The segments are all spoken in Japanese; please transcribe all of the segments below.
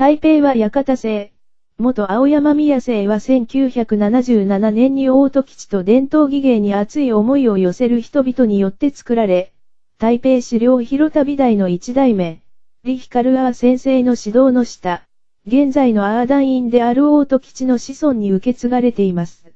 台北は館製。元青山宮製は1977年に大戸基地と伝統技芸に熱い思いを寄せる人々によって作られ、台北資料広旅大の一代目、李光アー先生の指導の下、現在のアー団員である大戸基地の子孫に受け継がれています。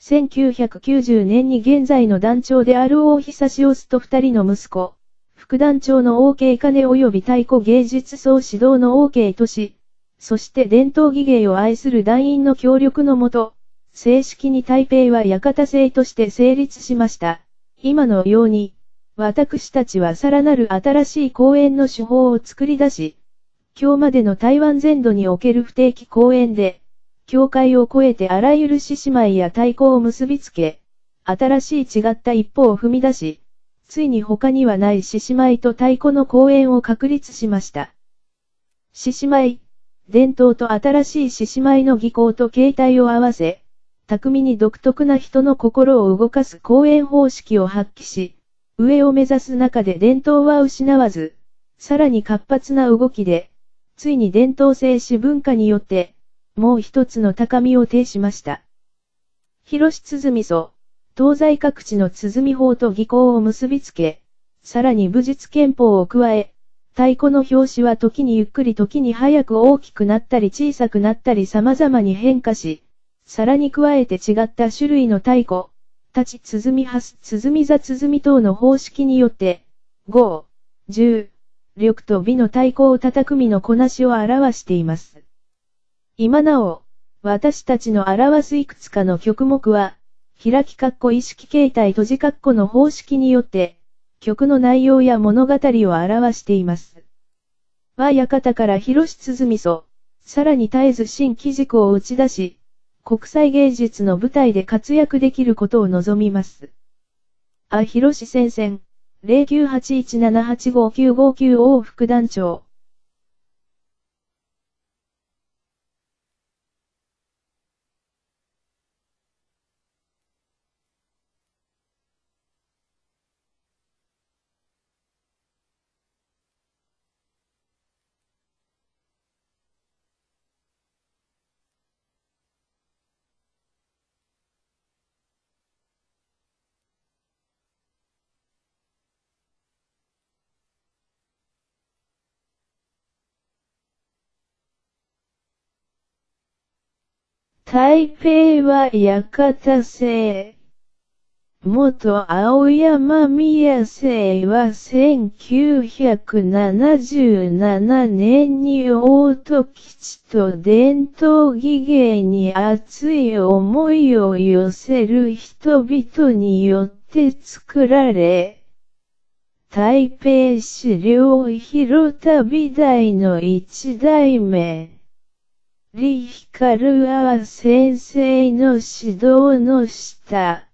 1990年に現在の団長である大久しオスと二人の息子、副団長の OK 金及び太鼓芸術総指導の OK 都市、そして伝統技芸を愛する団員の協力のもと、正式に台北は館制として成立しました。今のように、私たちはさらなる新しい公演の手法を作り出し、今日までの台湾全土における不定期公演で、境界を越えてあらゆる獅子舞や太鼓を結びつけ、新しい違った一歩を踏み出し、ついに他にはない獅子舞と太鼓の公演を確立しました。獅子舞、伝統と新しい獅子舞の技巧と形態を合わせ、巧みに独特な人の心を動かす公演方式を発揮し、上を目指す中で伝統は失わず、さらに活発な動きで、ついに伝統性史文化によって、もう一つの高みを呈しました。広し鼓祖、東西各地の鼓法と技巧を結びつけ、さらに武術憲法を加え、太鼓の表紙は時にゆっくり時に早く大きくなったり小さくなったり様々に変化し、さらに加えて違った種類の太鼓、立ち鼓はす鼓座鼓等の方式によって、5、10、力と美の太鼓を叩く身のこなしを表しています。今なお、私たちの表すいくつかの曲目は、開き括弧意識形態閉じ括弧の方式によって、曲の内容や物語を表しています。和館から広し鼓そ、さらに絶えず新機軸を打ち出し、国際芸術の舞台で活躍できることを望みます。あ、広し戦線、0981785959副団長。台北は館製。元青山宮製は1977年に大戸基地と伝統技芸に熱い思いを寄せる人々によって作られ、台北市両広旅大の一代目。リヒカルア先生の指導の下、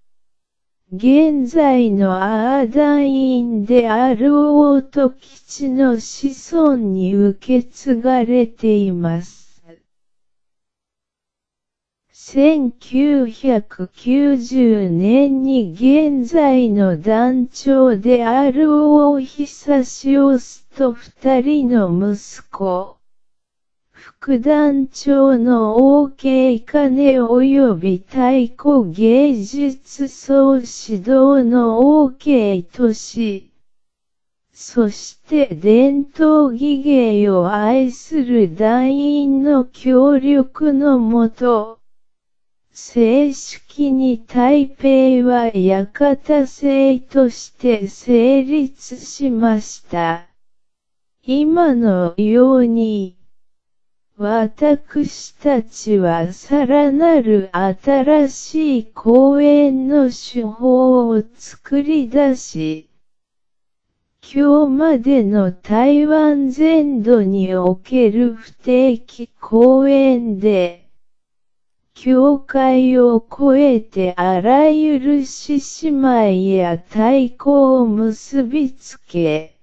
現在のアーダインである大戸基地の子孫に受け継がれています。1990年に現在の団長である大久しオスと二人の息子、副団長の OK 金及び太鼓芸術総指導の OK 都市。そして伝統技芸を愛する団員の協力のもと、正式に台北は館制として成立しました。今のように、私たちはさらなる新しい公演の手法を作り出し、今日までの台湾全土における不定期公演で、境界を越えてあらゆる獅子舞や太鼓を結びつけ、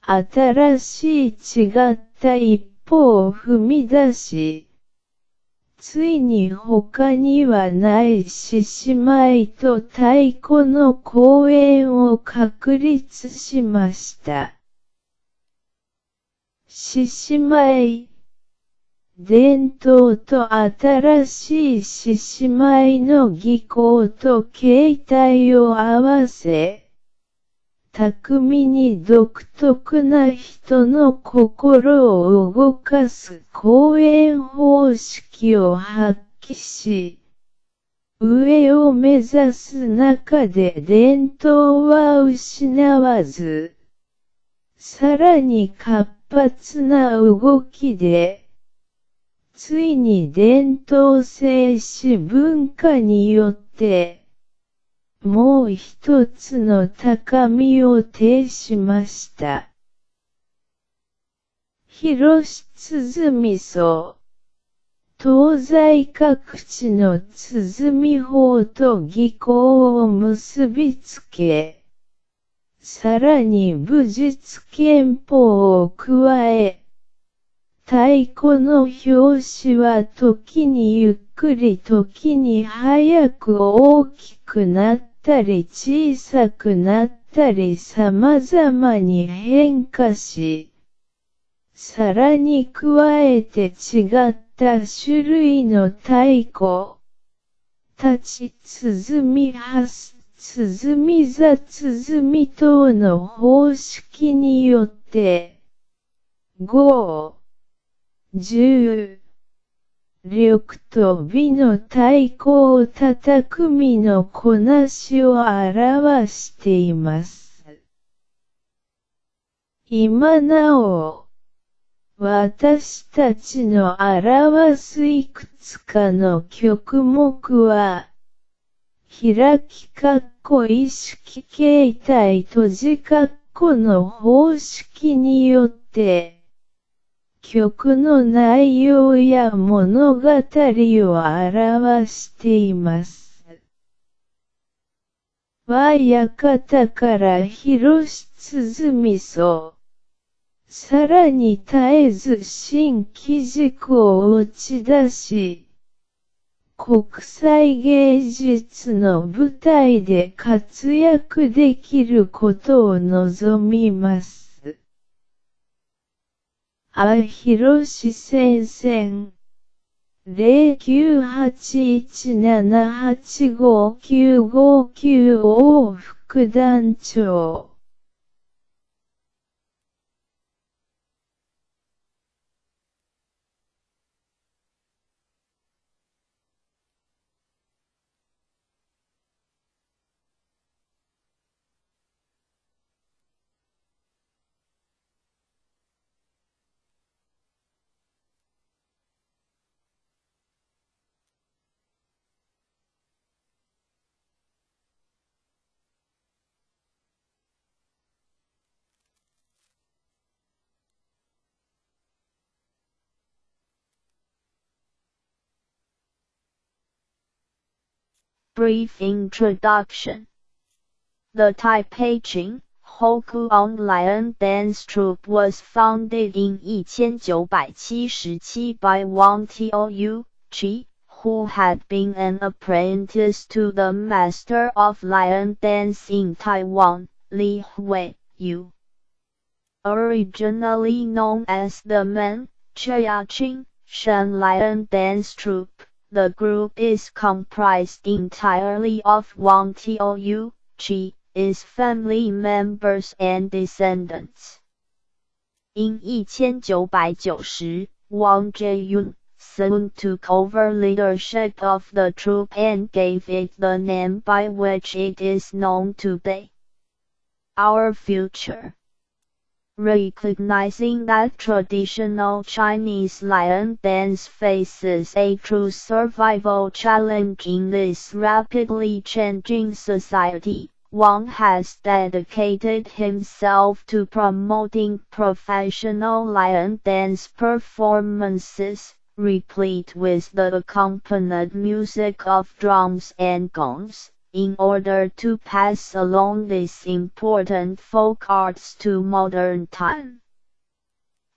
新しい違った一歩を踏み出し、ついに他にはない獅子舞と太鼓の公演を確立しました。獅子舞。伝統と新しい獅子舞の技巧と形態を合わせ、巧みに独特な人の心を動かす公演方式を発揮し、上を目指す中で伝統は失わず、さらに活発な動きで、ついに伝統性史文化によって、もう一つの高みを呈しました。広し鼓層。東西各地の鼓法と技巧を結びつけ、さらに武術憲法を加え、太鼓の表紙は時にゆっくり時に早く大きくなってったり小さくなったり様々に変化し、さらに加えて違った種類の太鼓、立ち鼓はす、鼓座鼓等の方式によって、5、10、力と美の太鼓を叩く身のこなしを表しています。今なお、私たちの表すいくつかの曲目は、開きかっこ意識形態閉じかっこの方式によって、曲の内容や物語を表しています。和館から広し鼓そう。さらに絶えず新機軸を打ち出し、国際芸術の舞台で活躍できることを望みます。あひろし先生。09817859595副団長。Brief introduction The Taipei Ching Hokuong Lion Dance Troupe was founded in 1977 by Wang Tou Chi, who had been an apprentice to the master of lion dance in Taiwan, Li Hui Yu. Originally known as the Men, Chia Ching Shan Lion Dance Troupe, the group is comprised entirely of Wang Tou Chi, its family members and descendants. In 1990, Wang Jieyun soon took over leadership of the troupe and gave it the name by which it is known today. Our future recognizing that traditional Chinese lion dance faces a true survival challenge in this rapidly changing society. Wang has dedicated himself to promoting professional lion dance performances, replete with the accompanied music of drums and gongs in order to pass along these important folk arts to modern time.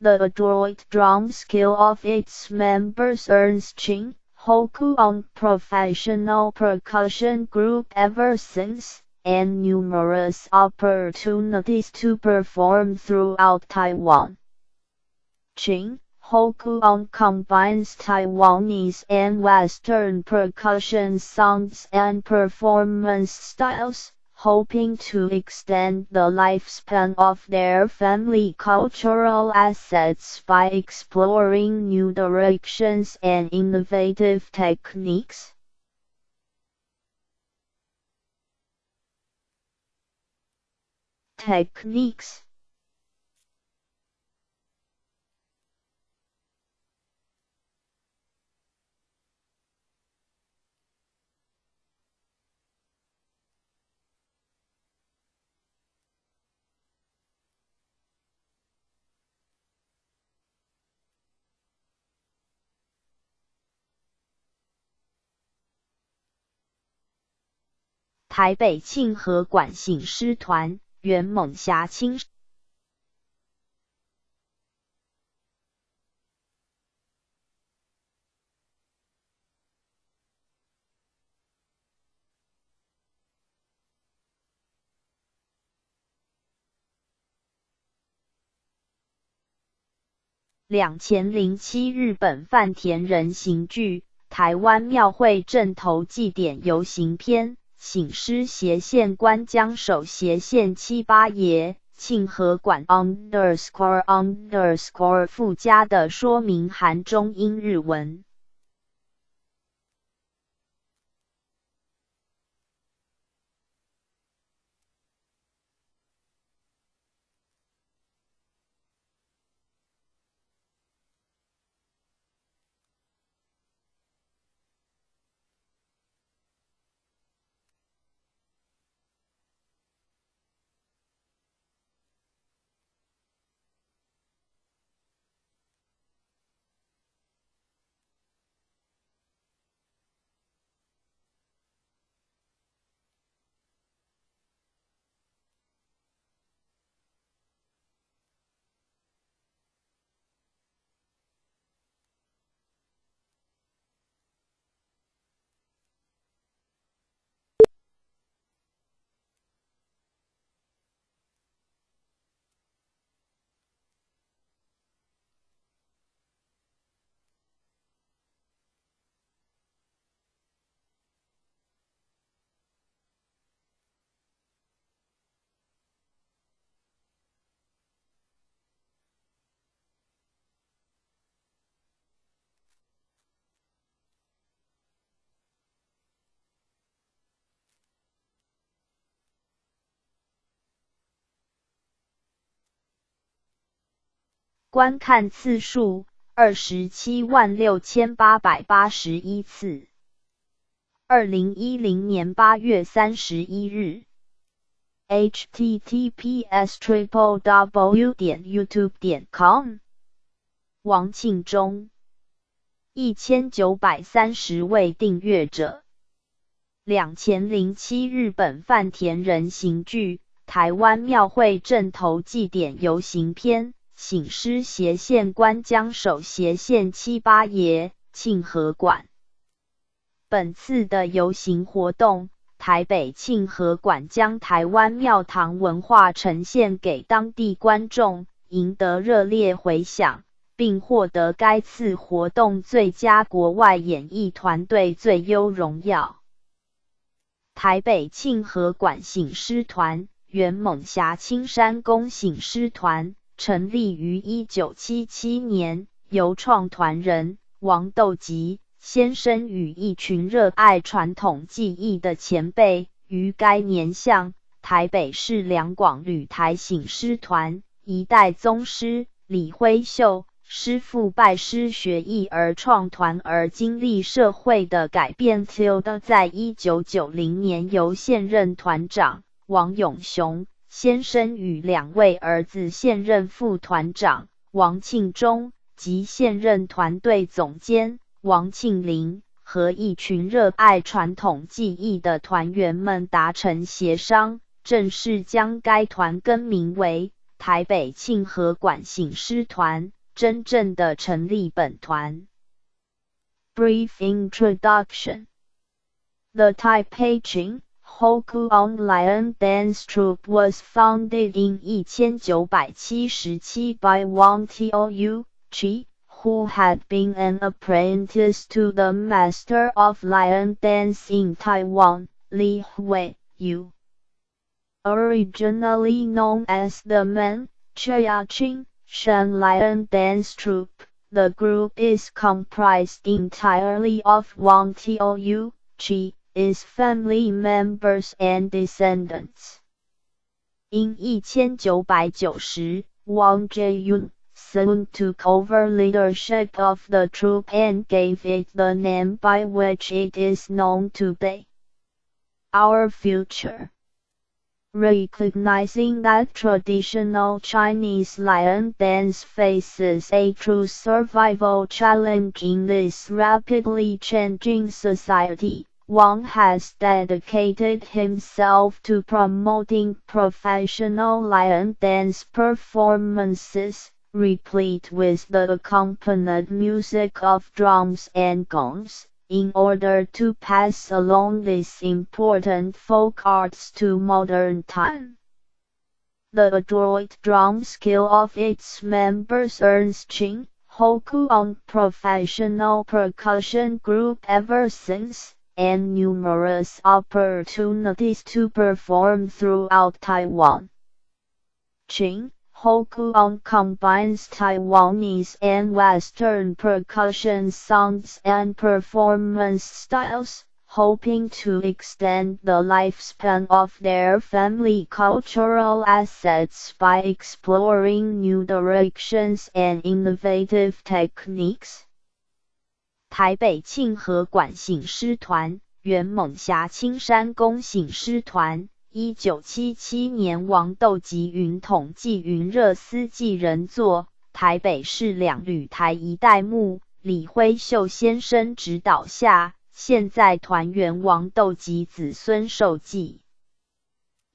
The adroit drum skill of its members earns Qing Hokuong professional percussion group ever since, and numerous opportunities to perform throughout Taiwan. Qing, Hokuong combines Taiwanese and Western percussion sounds and performance styles, hoping to extend the lifespan of their family cultural assets by exploring new directions and innovative techniques. Techniques 台北庆和馆醒狮团，袁猛侠青。两千零七日本饭田人形剧，台湾庙会镇头祭典游行篇。醒狮斜线官江手斜线七八爷庆和馆 underscore underscore 附加的说明函中英日文。观看次数二十七万六千八百八十一次。二零一零年八月三十一日。https triple w 点 youtube 点 com。王庆忠。一千九百三十位订阅者。两千零七日本饭田人形剧台湾庙会镇头祭典游行篇。醒狮斜线关江守斜线七八爷庆和馆。本次的游行活动，台北庆和馆将台湾庙堂文化呈现给当地观众，赢得热烈回响，并获得该次活动最佳国外演艺团队最优荣耀。台北庆和馆醒狮团，原猛侠青山宫醒狮团。成立于一九七七年，由创团人王斗吉先生与一群热爱传统技艺的前辈，于该年向台北市两广旅台醒狮团一代宗师李辉秀师傅拜师学艺而创团，而经历社会的改变，till 在一九九零年由现任团长王永雄。先生与两位儿子现任副团长王庆忠及现任团队总监王庆林和一群热爱传统技艺的团员们达成协商，正式将该团更名为台北庆和馆醒狮团，真正的成立本团。Brief introduction: The Taipei Qing Hokuong Lion Dance Troupe was founded in 1977 by Wang Tou, Chi, who had been an apprentice to the master of lion dance in Taiwan, Li Hui Yu. Originally known as the Man, Ching Shan Lion Dance Troupe, the group is comprised entirely of Wang Tiu Chi, its family members and descendants. In 1990, Wang Jiayun soon took over leadership of the troupe and gave it the name by which it is known today. Our future recognizing that traditional Chinese lion dance faces a true survival challenge in this rapidly changing society. Wang has dedicated himself to promoting professional lion dance performances, replete with the accompanied music of drums and gongs in order to pass along these important folk arts to modern time. The adroit drum skill of its members earns Qing Hoku on professional percussion group ever since, and numerous opportunities to perform throughout Taiwan. Qing Hokuon combines Taiwanese and Western percussion sounds and performance styles, hoping to extend the lifespan of their family cultural assets by exploring new directions and innovative techniques. 台北庆和馆醒狮团，原猛侠青山宫醒狮团。一九七七年，王斗吉云统计云热司继人作，台北市两旅台一代目李辉秀先生指导下，现在团员王斗吉子孙受记。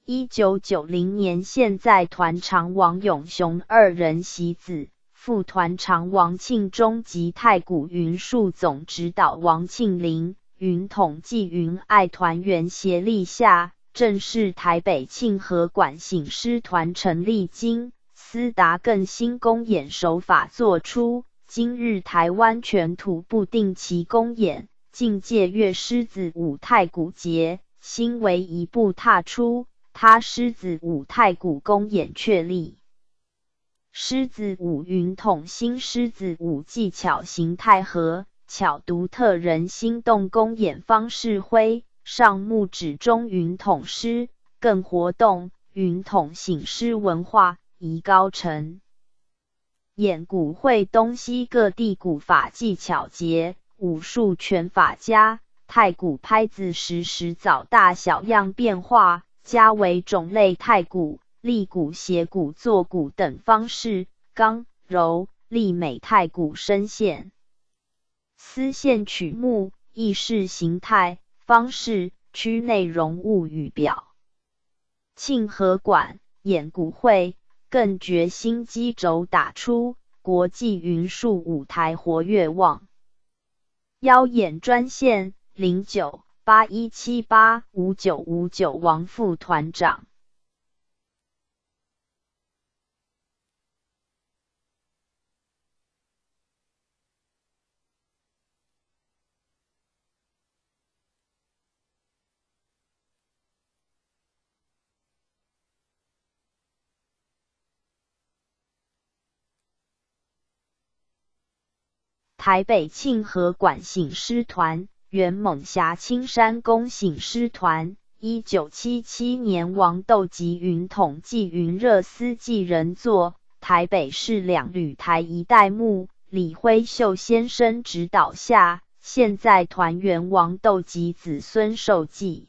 一九九零年，现在团长王永雄二人袭子，副团长王庆忠及太古云树总指导王庆林、云统计云爱团员协力下。正是台北庆和馆醒狮团成立经斯达更新公演手法做出，今日台湾全土不定期公演，境界乐狮子舞太古节，新为一步踏出，他狮子舞太古公演确立。狮子舞云统新狮子舞技巧形态和巧独特人心动公演方式挥。上木指中云统诗，更活动云统醒狮文化宜高层。演古会东西各地古法技巧节，武术拳法家太鼓拍子时时早大小样变化，加为种类太鼓、立骨、斜骨、坐骨等方式，刚柔立美太鼓声线、丝线曲目、意识形态。方式区内容物语表，庆和馆演古会更决心机轴打出国际云数舞台活跃望，邀演专线零九八一七八五九五九王副团长。台北庆和馆醒狮团，原猛侠青山宫醒狮团。一九七七年，王斗吉云统计云热司继人作，台北市两旅台一代目李辉秀先生指导下，现在团员王斗吉子孙受祭。